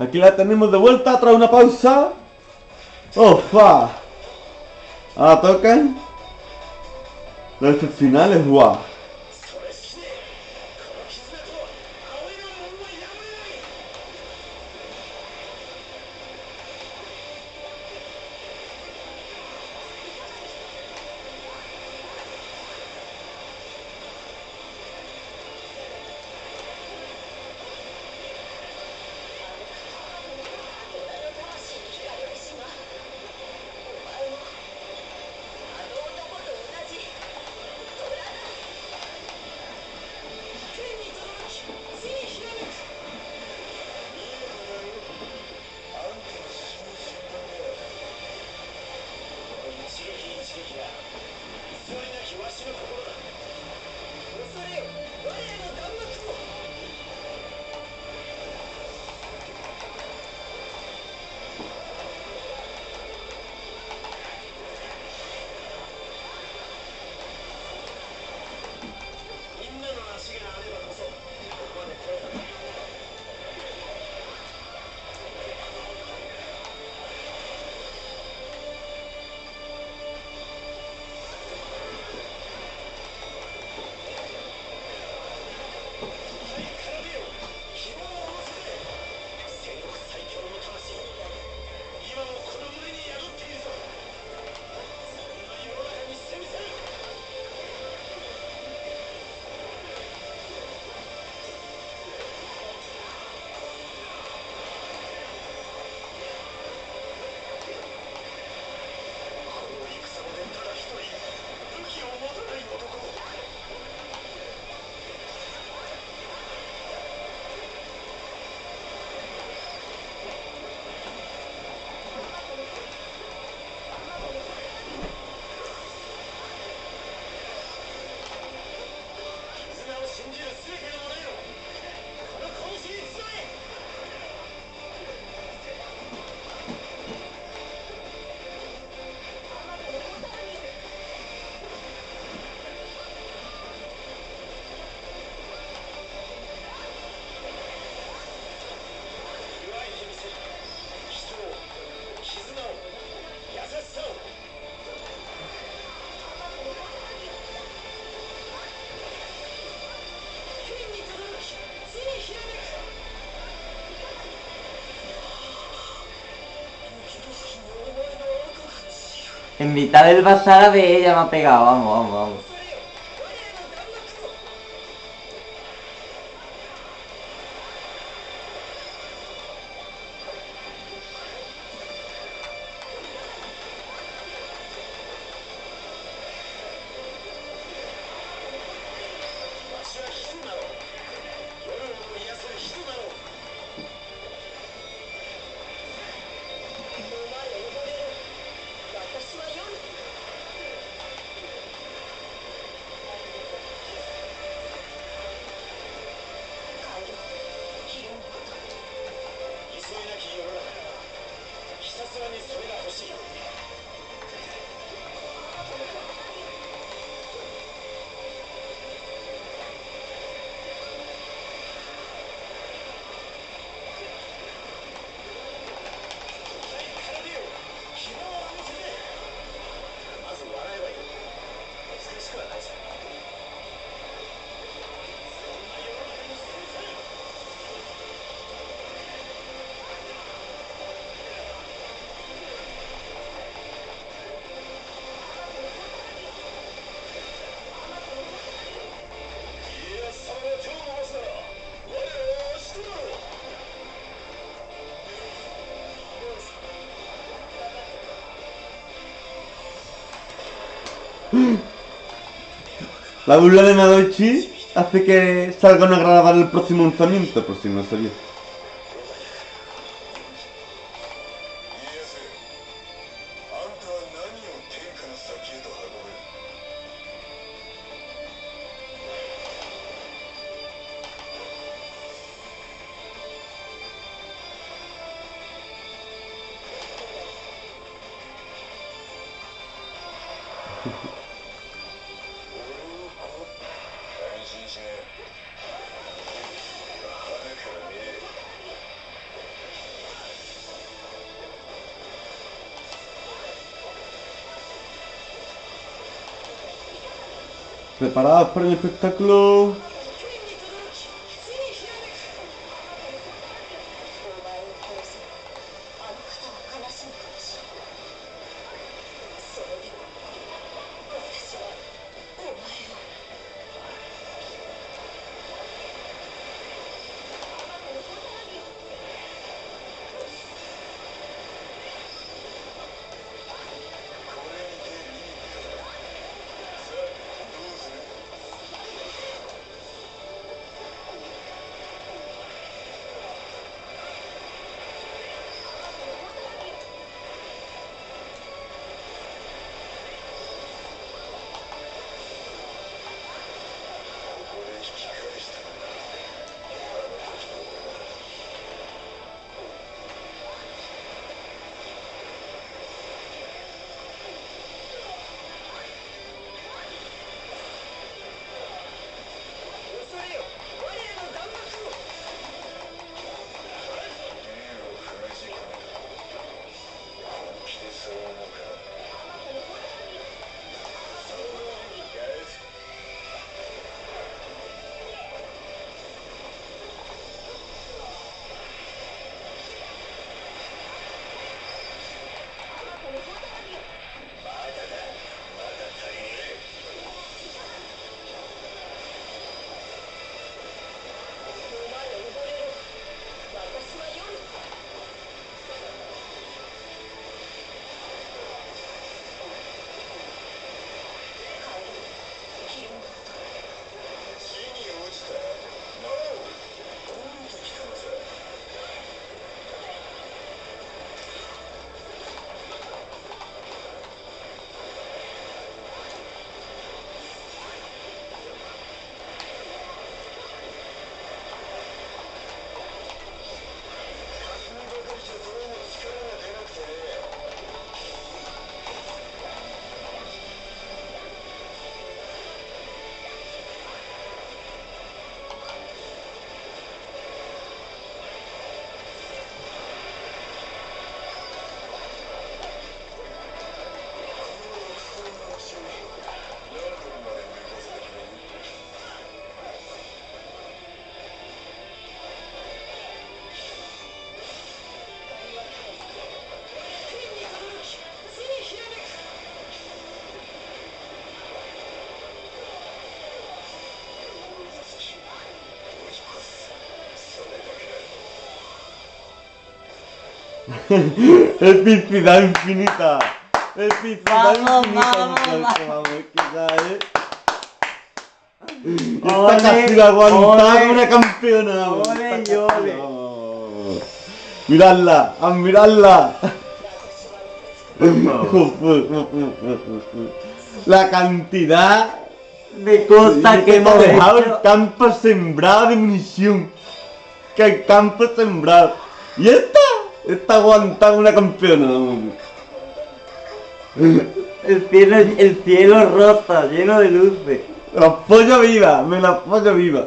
Aquí la tenemos de vuelta tras una pausa. ¡Ofa! Ahora tocan. Los finales, guau. Wow. En mitad del bazar a ella me ha pegado, vamos, vamos, vamos. Thank you. La burla de Madochi hace que salgan a grabar el próximo lanzamiento, por si no sabía. ¿Preparados para el espectáculo? Epicidad infinita. Epicidad Vamos, infinita, vamos, muchacho, vamos, es es. Ole, Esta casi la aguantaba ole, una campeona. ole, y ole. vamos. Miradla, a mirarla. La cantidad de cosas que hemos dejado hecho. el campo sembrado de munición. Que el campo sembrado. Y esta, esta aguantaba una campeona. El cielo, el cielo roto, lleno de luces. Me la pollo viva, me la pollo viva.